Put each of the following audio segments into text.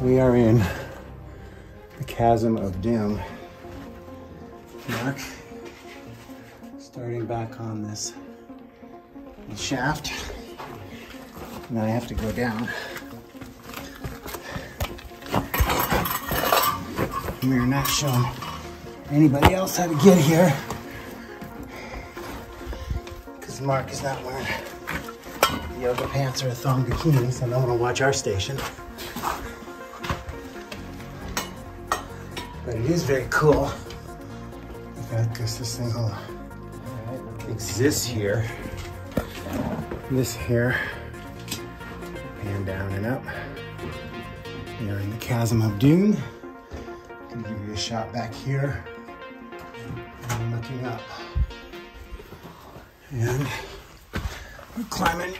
We are in the chasm of doom. Mark, starting back on this shaft. And I have to go down. We are not showing anybody else how to get here. Because Mark is not wearing yoga pants or a thong bikini, so no one will watch our station. But it is very cool. That because this thing will exists here. This here, and down and up. You're in the chasm of doom. Gonna give you a shot back here. And looking up. And we're climbing.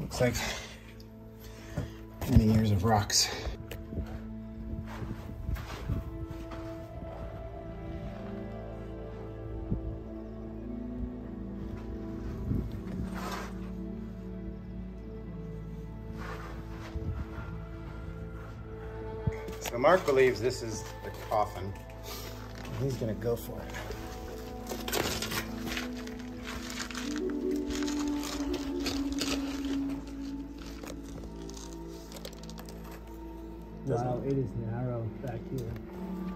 Looks like many years of rocks. So Mark believes this is the coffin. He's gonna go for it. Wow, it is narrow back here.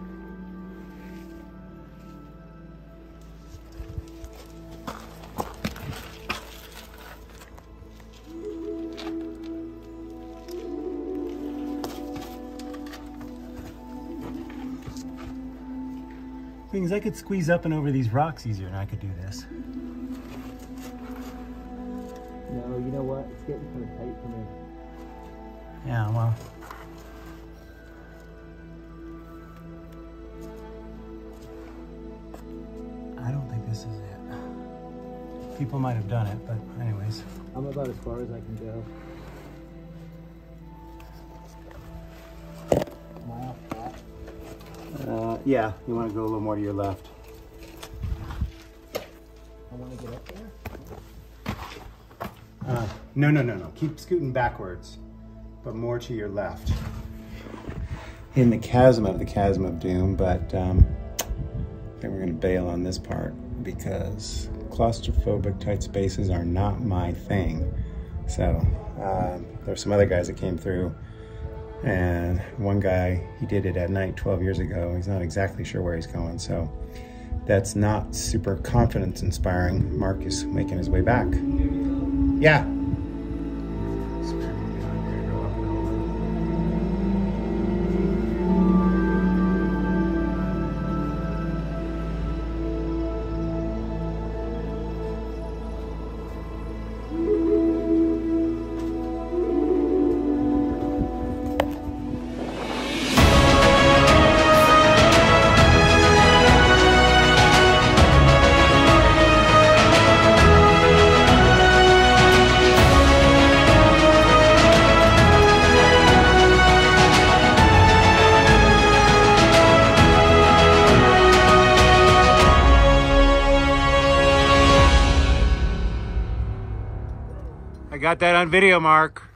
Things I could squeeze up and over these rocks easier than I could do this. No, you know what? It's getting kind of tight for me. Yeah, well. I don't think this is it. People might have done it, but anyways. I'm about as far as I can go. Yeah, you want to go a little more to your left. I want to get up there. Uh, no, no, no, no. Keep scooting backwards, but more to your left. In the chasm of the chasm of doom, but um, I think we're going to bail on this part because claustrophobic tight spaces are not my thing. So um, there's some other guys that came through, and one guy he did it at night 12 years ago. He's not exactly sure where he's going, so that's not super confidence inspiring. Mark is making his way back. Yeah. I got that on video, Mark.